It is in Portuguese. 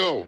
go.